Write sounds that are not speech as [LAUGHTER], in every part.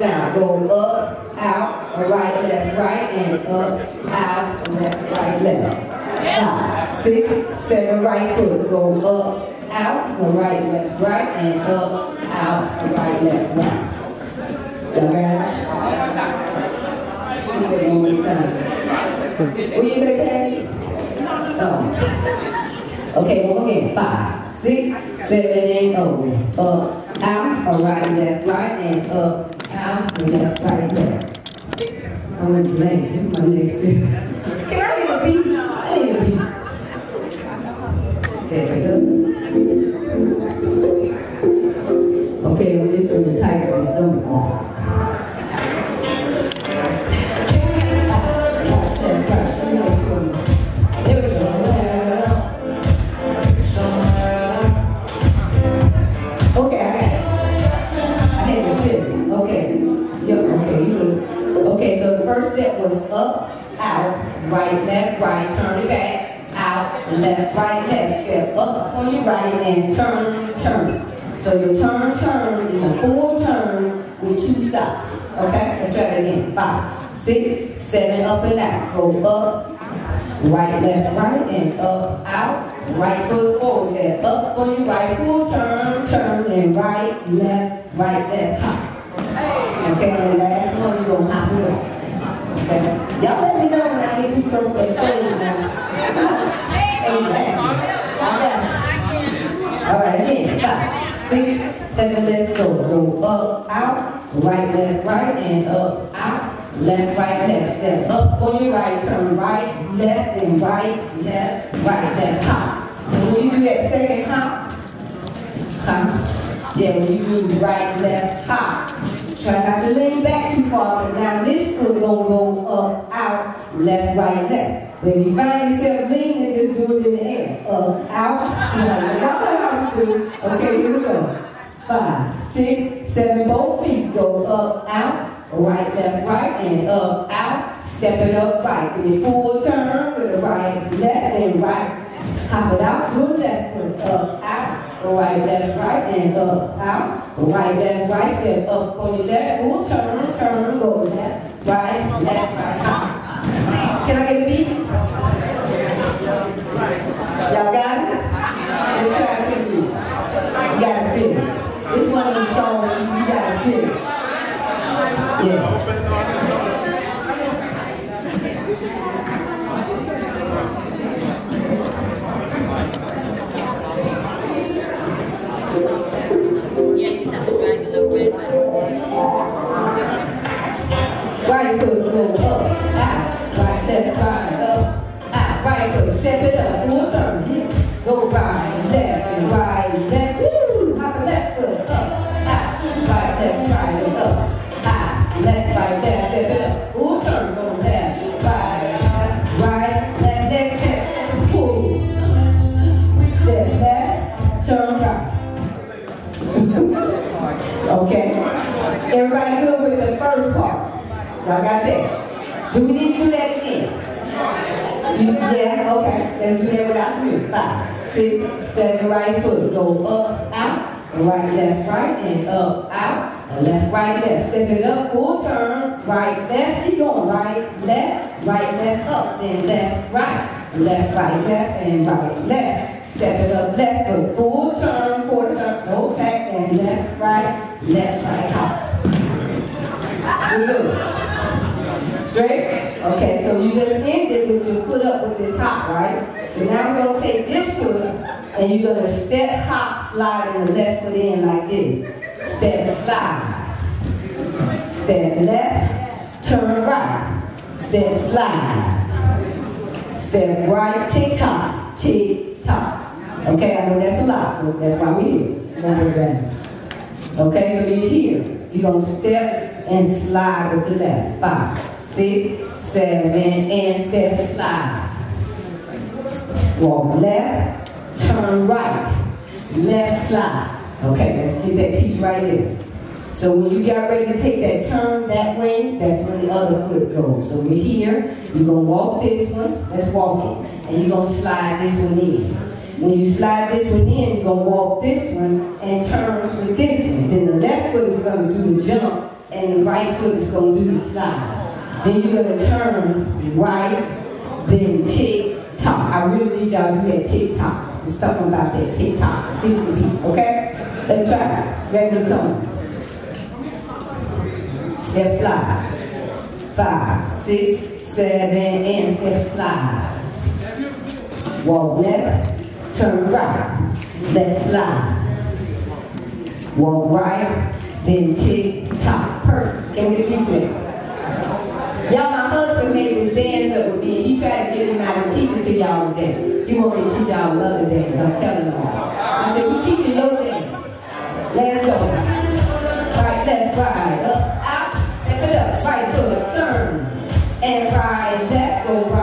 Now go up, out, right, left, right, and up, out, left, right, left. Five, six, seven, right foot. Go up, out, right, left, right, and up, out, right, left, right. Y'all got it? She said one more time. What you say, Patty? Oh. Okay, one more again. Five, six, seven, eight, oh. Up, out, right, left, right, and up, out, left, right, left. I went blank. This my next step. First step was up, out, right, left, right, turn it back, out, left, right, left. Step up on your right and turn, turn. So your turn, turn is a full turn with two stops. Okay, let's try it again. Five, six, seven, up and out. Go up, right, left, right, and up, out. Right foot forward. Step up on your right, full turn, turn, and right, left, right, left, hop. Okay, on the last one, you're gonna hop it up. Okay? Y'all let me know when I get people from the. Exactly. I got you. All right, again. Five, six, seven, let's go. Go up, out, right, left, right, and up, out, left, right, left. Step up on your right, turn right, left, and right, left, right, left, hop. When you do that second hop, hop. Yeah, when you do right, left, hop. Try not to lean back too far, but now this foot gonna go up, out, left, right, left. If you find yourself leaning, just do it in the air. Up, out, to do. Okay, here we go. Five, six, seven, both feet go up, out, right, left, right, and up, out. Step it up right. Give me full turn with the right, left, and right. Hop it out, do left foot up, out, right, left, right, and up, out, right, left, right, step up on your left, full turn, turn, go left, right, left, right, hop. Can I get a beat? Y'all got it? Let's try it to you. You gotta feel it. It's one of these songs you gotta feel it. Yes. Yeah, you just have to drag the little red button. Right foot go up, out, right step right up, out, right foot step it up, full turn, go right, left, and right, left, woo, hop left foot up, out, right, left, right, and up, left, right, left, it up, full turn, go left, right, left, right, left, next step, pull, step left, turn right. [LAUGHS] Okay? Everybody good with the first part? Y'all got that? Do we need to do that again? You- Yeah, okay. Let's do that without music. Five, six, seven, right foot. Go up, out, right, left, right, and up, out, left, right, left. Step it up, full turn, right, left. Keep going, right, left, right, left, up, then left, right, left, right, left, and right, left. Step it up, left foot, full turn, quarter turn, go back, and left, right, left, right, hop. We good. Straight? Okay, so you just ended with your foot up with this hop, right? So now we're gonna take this foot and you're gonna step, hop, slide in the left foot in like this. Step, slide. Step left, turn right. Step, slide. Step right, tick tock, tick tock. Okay, I know that's a lot, but that's why we're here. Okay, so you're here. You're gonna step and slide with the left. Five, six, seven, and step slide. Walk left, turn right, left slide. Okay, let's get that piece right there. So when you got ready to take that turn that way, that's when the other foot goes. So we're here, you're gonna walk this one, let's walk it, and you're gonna slide this one in. When you slide this one in, you're gonna walk this one and turn with this one. Then the left foot is gonna do the jump and the right foot is gonna do the slide. Then you're gonna turn right, then tick tock. I really need y'all to do that tick tock. There's something about that. These are the people, okay? Let's try it. Ready to come. Step slide. Five, six, seven, and step slide. Walk left, turn right, left slide. Walk right, then tick tock. Perfect. Can we a picture? Y'all, my husband this dance up with me, he tried to get me out and teach it to y'all today. He wanted to teach y'all love another dance. I'm telling y'all. I said, we teaching your dance. Let's go. Right, left, right, up, out, step it up, right foot, turn, and right, left, go right,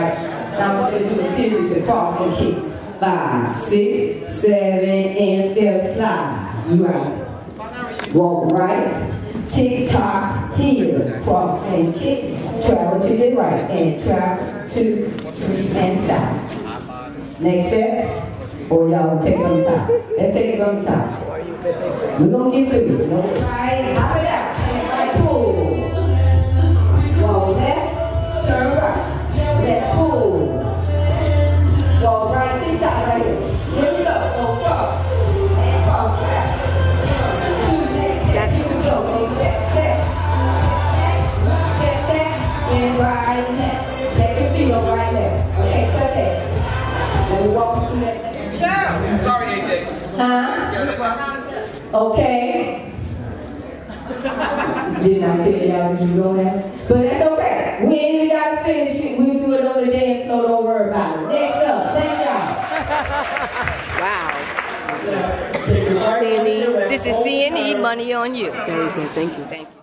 right? Now we're gonna do a series of crossing kicks. Five, six, seven, and step slide. You right. Walk right, tick tock, heel, cross and kick, travel to the right, and travel two, three, and stop. Next step, or y'all take it from the top. Let's take it from the top. We're gonna get through. No right, hop it out, step, and right left. Take your feet on right left. Okay, step that. Let me walk you through that. Sorry, AJ. Huh? Okay. Didn't I tell y'all what you go there? But that's okay. We ain't even gotta finish it. We'll do it on the dance floor. Don't worry about it. Next up, thank y'all. [LAUGHS] wow. CNE. This is CNE Money on You. Very good, thank you. thank you.